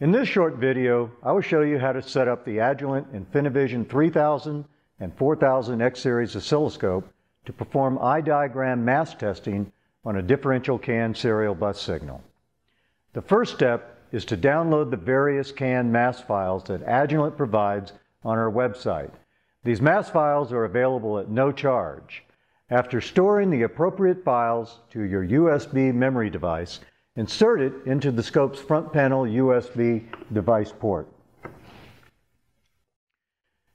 In this short video, I will show you how to set up the Agilent InfiniiVision 3000 and 4000 X Series oscilloscope to perform eye diagram mask testing on a differential CAN serial bus signal. The first step is to download the various CAN mask files that Agilent provides on our website. These mask files are available at no charge. After storing the appropriate files to your USB memory device, insert it into the scope's front panel USB device port.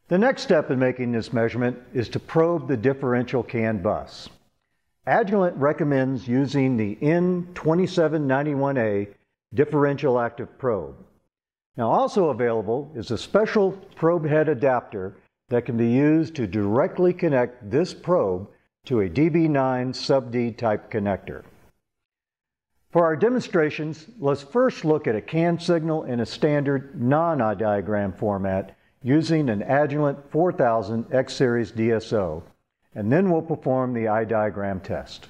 The next step in making this measurement is to probe the differential CAN bus. Agilent recommends using the N2791A differential active probe. Now also available is a special probe head adapter that can be used to directly connect this probe to a DB9 sub-D type connector. For our demonstrations, let's first look at a CAN signal in a standard non-eye diagram format using an Agilent 4000 X Series DSO, and then we'll perform the eye diagram test.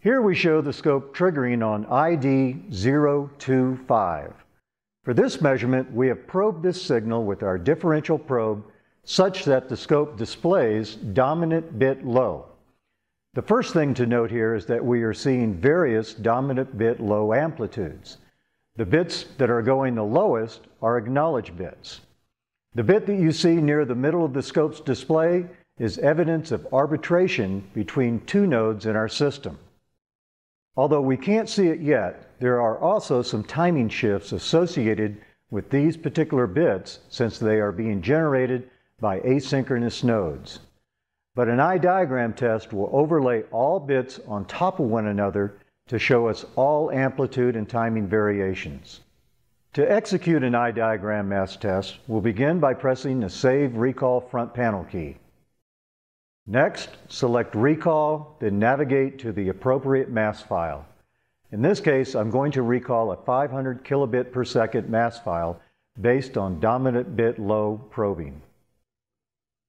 Here we show the scope triggering on ID 025. For this measurement, we have probed this signal with our differential probe such that the scope displays dominant bit low. The first thing to note here is that we are seeing various dominant bit low amplitudes. The bits that are going the lowest are acknowledge bits. The bit that you see near the middle of the scope's display is evidence of arbitration between two nodes in our system. Although we can't see it yet, there are also some timing shifts associated with these particular bits since they are being generated by asynchronous nodes. But an eye diagram test will overlay all bits on top of one another to show us all amplitude and timing variations. To execute an eye diagram mask test, we'll begin by pressing the Save Recall front panel key. Next, select Recall, then navigate to the appropriate mask file. In this case, I'm going to recall a 500 kilobit per second mask file based on dominant bit low probing.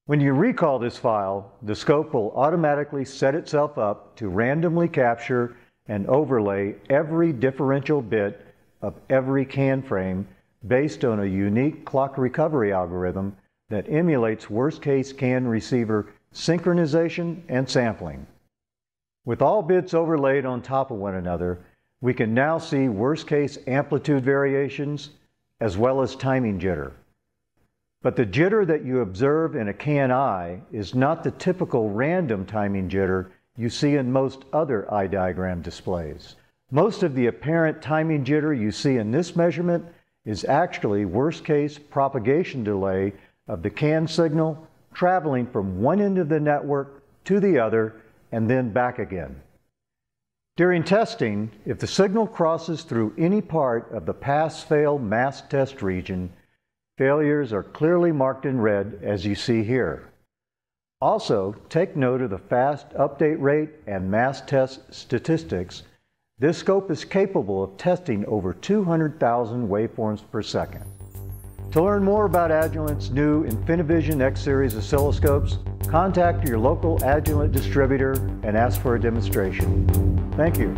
When you recall this file, the scope will automatically set itself up to randomly capture and overlay every differential bit of every CAN frame based on a unique clock recovery algorithm that emulates worst-case CAN receiver synchronization and sampling. With all bits overlaid on top of one another, we can now see worst-case amplitude variations as well as timing jitter. But the jitter that you observe in a CAN eye is not the typical random timing jitter you see in most other eye diagram displays. Most of the apparent timing jitter you see in this measurement is actually worst case propagation delay of the CAN signal traveling from one end of the network to the other and then back again. During testing, if the signal crosses through any part of the pass-fail mask test region, Failures are clearly marked in red as you see here. Also, take note of the fast update rate and mask test statistics. This scope is capable of testing over 200,000 waveforms per second. To learn more about Agilent's new InfiniiVision X-Series oscilloscopes, contact your local Agilent distributor and ask for a demonstration. Thank you.